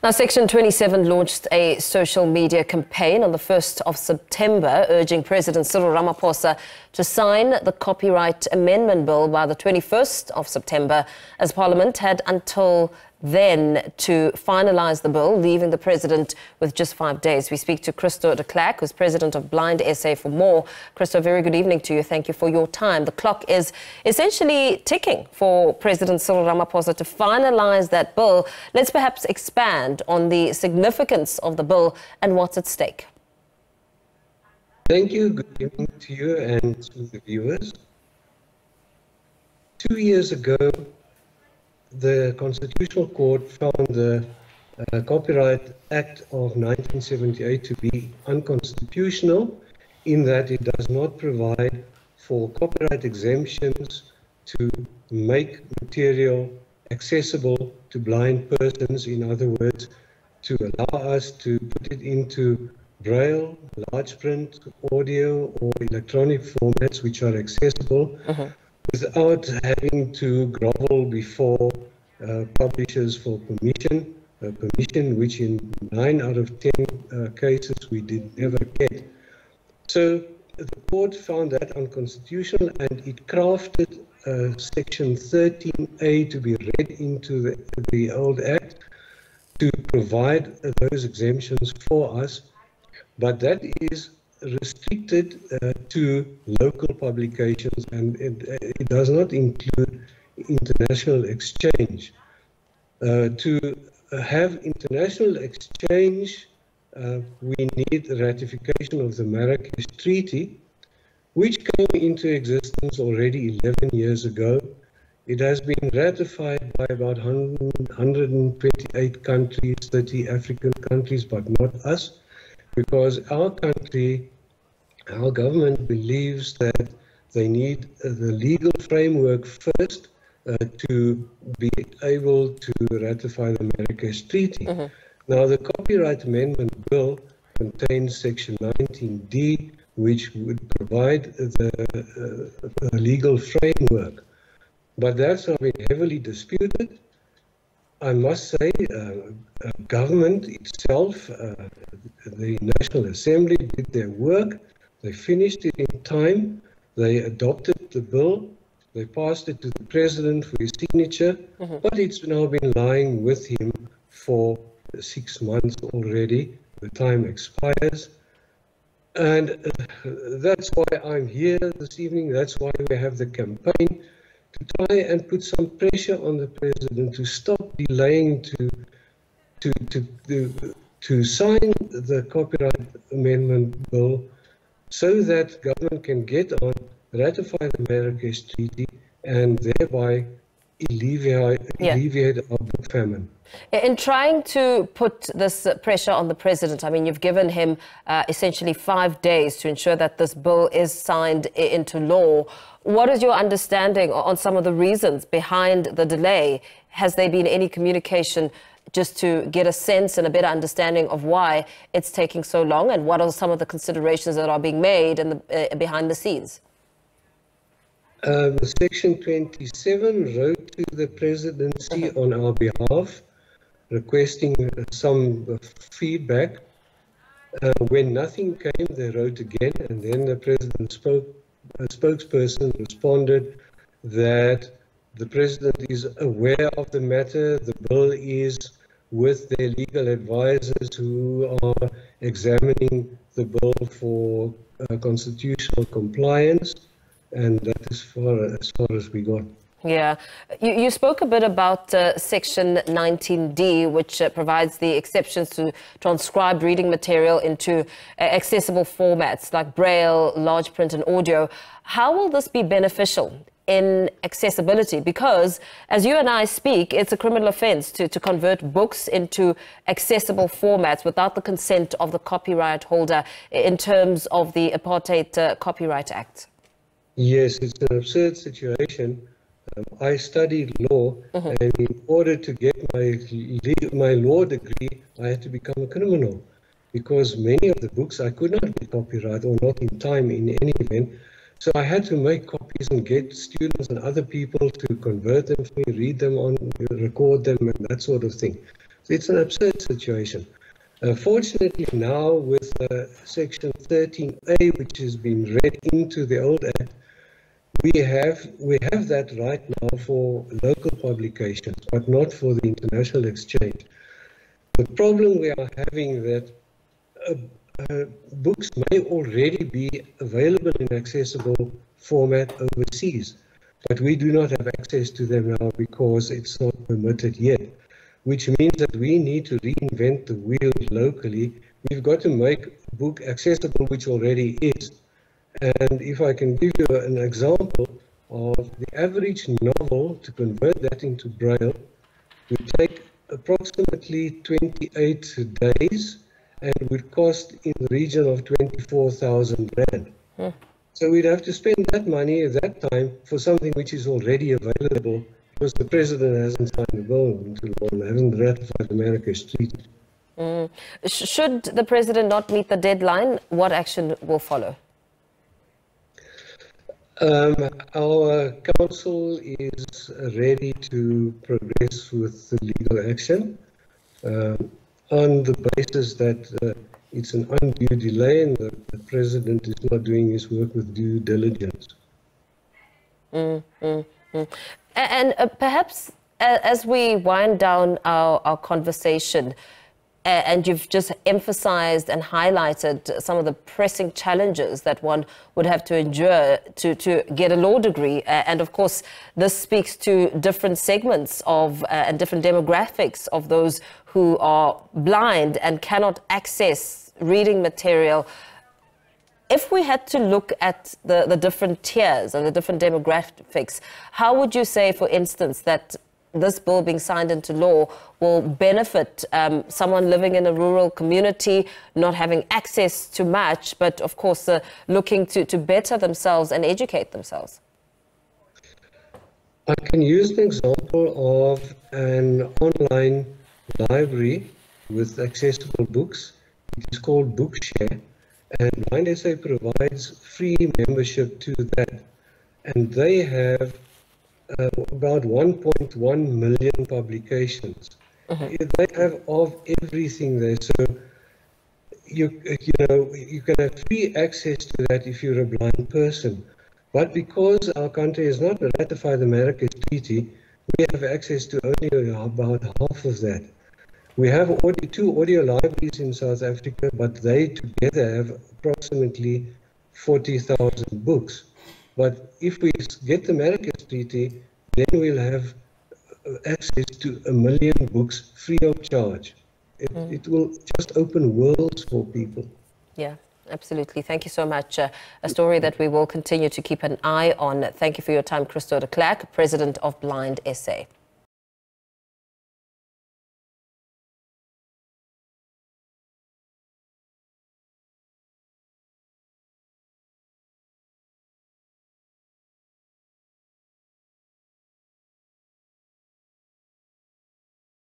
Now, Section 27 launched a social media campaign on the 1st of September, urging President Cyril Ramaphosa to sign the Copyright Amendment Bill by the 21st of September, as Parliament had until then to finalise the bill, leaving the president with just five days. We speak to Christo de Klerk, who's president of Blind SA for more. Christo, very good evening to you. Thank you for your time. The clock is essentially ticking for President Cyril Ramaphosa to finalise that bill. Let's perhaps expand on the significance of the bill and what's at stake. Thank you. Good evening to you and to the viewers. Two years ago, the Constitutional Court found the uh, Copyright Act of 1978 to be unconstitutional in that it does not provide for copyright exemptions to make material accessible to blind persons. In other words, to allow us to put it into braille, large print, audio, or electronic formats which are accessible. Uh -huh without having to grovel before uh, publishers for permission, uh, permission which in nine out of ten uh, cases we did never get. So the court found that unconstitutional and it crafted uh, section 13A to be read into the, the old act to provide those exemptions for us. But that is restricted uh, to local publications and it, it, does not include international exchange. Uh, to have international exchange, uh, we need ratification of the Marrakesh Treaty, which came into existence already 11 years ago. It has been ratified by about 128 countries, 30 African countries, but not us because our country, our government believes that they need the legal framework first uh, to be able to ratify the Marrakesh Treaty. Mm -hmm. Now, the Copyright Amendment Bill contains Section 19D, which would provide the uh, legal framework. But that's been heavily disputed. I must say, uh, uh, government itself, uh, the National Assembly did their work. They finished it in time. They adopted the bill. They passed it to the president for his signature. Mm -hmm. But it's now been lying with him for six months already. The time expires. And uh, that's why I'm here this evening. That's why we have the campaign to try and put some pressure on the president to stop delaying to to to to, to sign the copyright amendment bill so that government can get on ratify the Marrakesh Treaty and thereby alleviate, yeah. alleviate our book famine. In trying to put this pressure on the president, I mean, you've given him uh, essentially five days to ensure that this bill is signed into law. What is your understanding on some of the reasons behind the delay? Has there been any communication just to get a sense and a better understanding of why it's taking so long and what are some of the considerations that are being made in the, uh, behind the scenes? Um, Section 27 wrote to the presidency on our behalf requesting some feedback. Uh, when nothing came, they wrote again, and then the president spoke. A spokesperson responded that the president is aware of the matter. The bill is with their legal advisors who are examining the bill for uh, constitutional compliance, and that is far as far as we got. Yeah, you, you spoke a bit about uh, Section 19D, which uh, provides the exceptions to transcribed reading material into uh, accessible formats like Braille, large print, and audio. How will this be beneficial in accessibility? Because as you and I speak, it's a criminal offense to, to convert books into accessible formats without the consent of the copyright holder in terms of the Apartheid uh, Copyright Act. Yes, it's an absurd situation um, I studied law, uh-huh. and in order to get my my law degree, I had to become a criminal because many of the books I could not get copyright or not in time in any event. So I had to make copies and get students and other people to convert them for me, read them on, record them, and that sort of thing. It's an absurd situation. Uh, fortunately, now with uh, Section 13A, which has been read into the old Act, we have we have that right now for local publications, but not for the international exchange. The problem we are having that uh, uh, books may already be available in accessible format overseas, but we do not have access to them now because it's not permitted yet which means that we need to reinvent the wheel locally. We've got to make a book accessible, which already is. And if I can give you an example of the average novel, to convert that into Braille, would take approximately 28 days and would cost in the region of 24,000 Rand. Hmm. So we'd have to spend that money at that time for something which is already available because the president hasn't signed the bill into law and hasn't ratified Marrakesh treaty. Mm. Should the president not meet the deadline, what action will follow? Um, our council is ready to progress with the legal action um, on the basis that uh, it's an undue delay and the, the, president is not doing his work with due diligence. Mm, mm, mm. And uh, perhaps uh, as we wind down our, our conversation, uh, and you've just emphasized and highlighted some of the pressing challenges that one would have to endure to, to get a law degree. Uh, and of course, this speaks to different segments of uh, and different demographics of those who are blind and cannot access reading material if we had to look at the, the different tiers and the different demographics, how would you say, for instance, that this bill being signed into law will benefit um, someone living in a rural community, not having access to much, but of course uh, looking to, to better themselves and educate themselves? I can use the example of an online library with accessible books. It is called Bookshare and BlindSA provides free membership to that. And they have uh, about 1.1 million publications. Uh-huh. They have of everything there. So you you know you can have free access to that if you're a blind person. But because our country has not ratified the Marrakesh Treaty, we have access to only about half of that. We have audio, two audio libraries in South Africa, but they together have approximately 40,000 books. But if we get the Marrakesh Treaty, then we'll have uh, access to a million books free of charge. It, mm. it will just open worlds for people. Yeah. Absolutely. Thank you so much. Uh, a story that we will continue to keep an eye on. Thank you for your time, Christo de Klerk, President of Blind SA.